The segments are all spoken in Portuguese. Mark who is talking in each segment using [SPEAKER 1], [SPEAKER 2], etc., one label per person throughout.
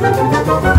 [SPEAKER 1] Música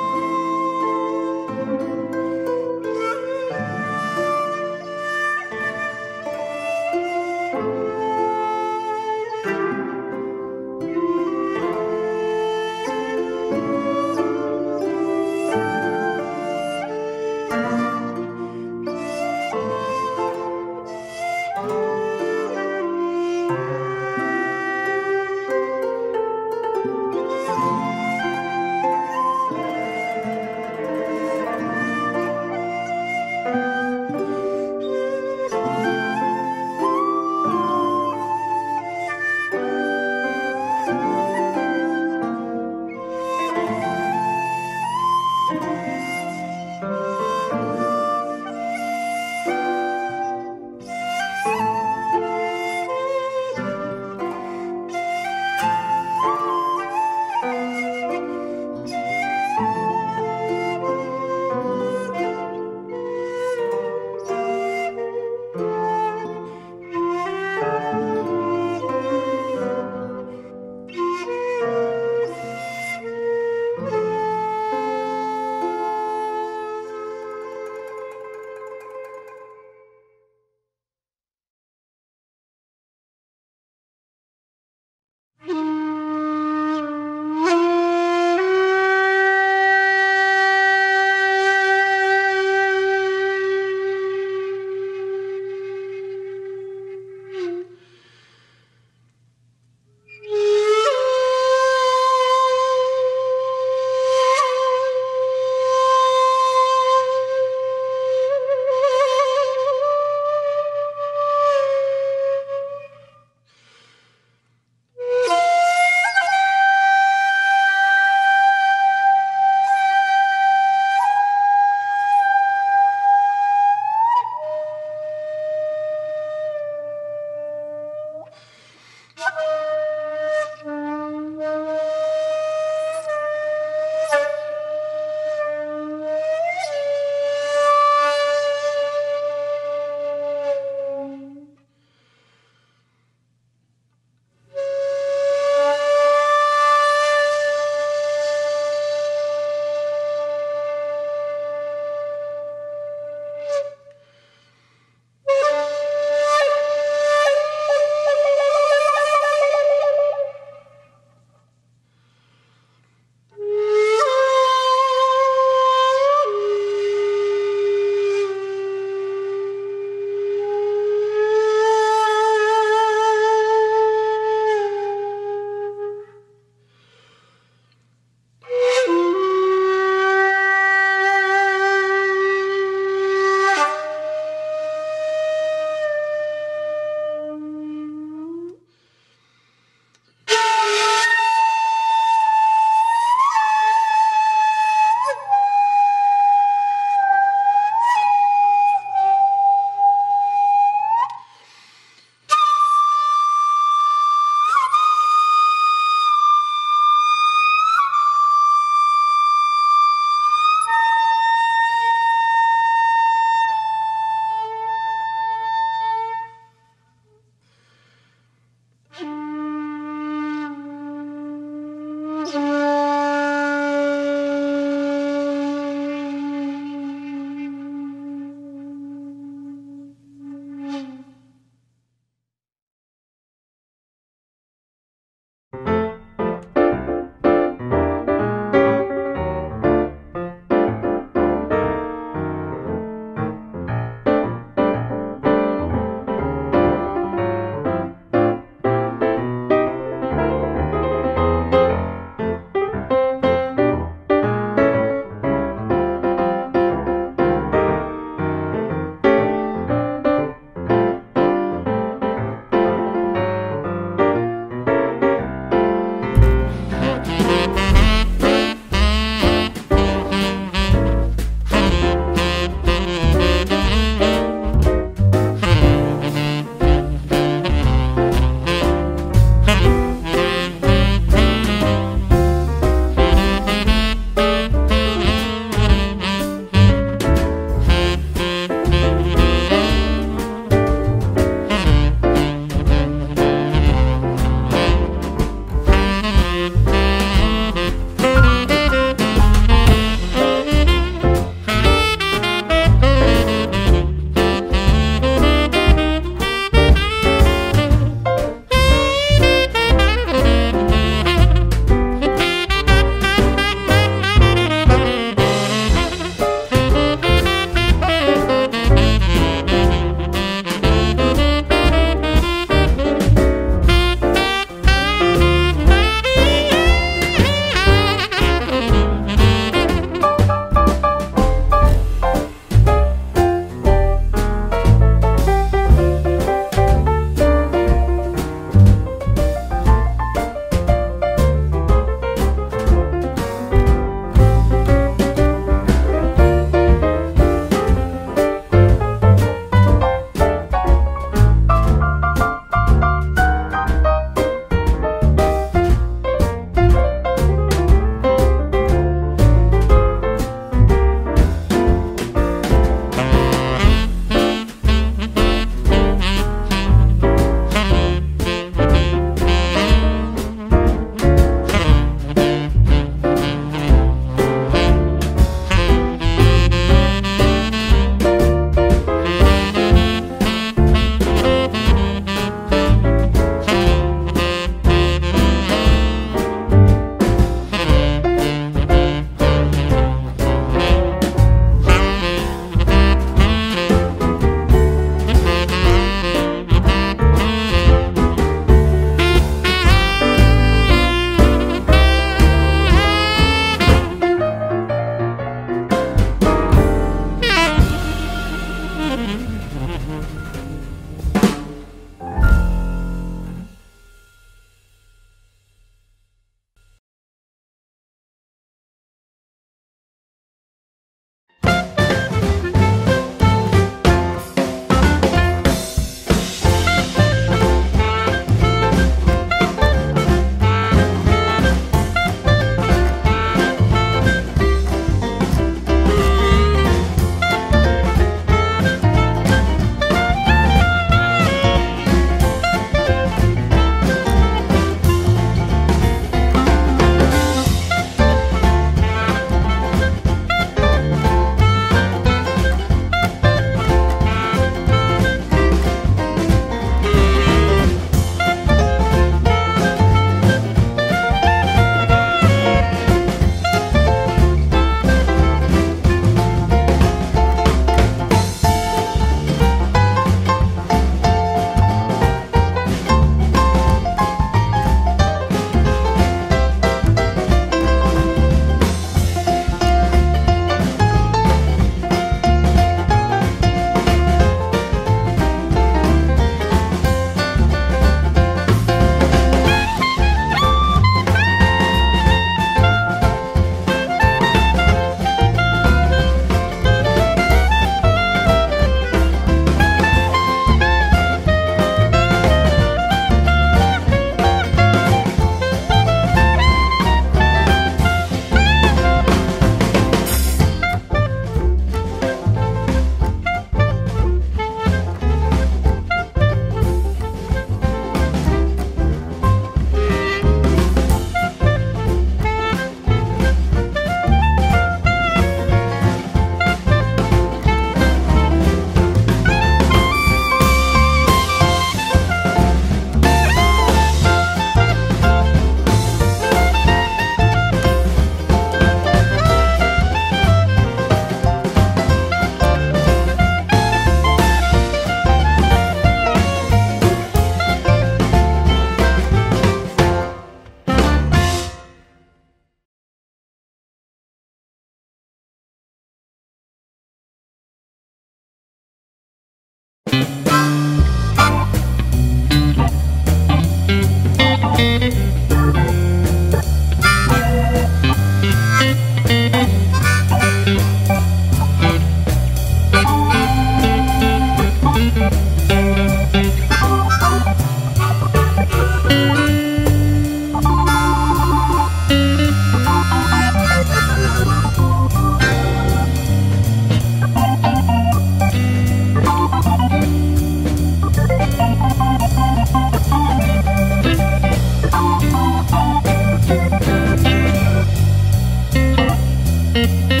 [SPEAKER 1] Thank you.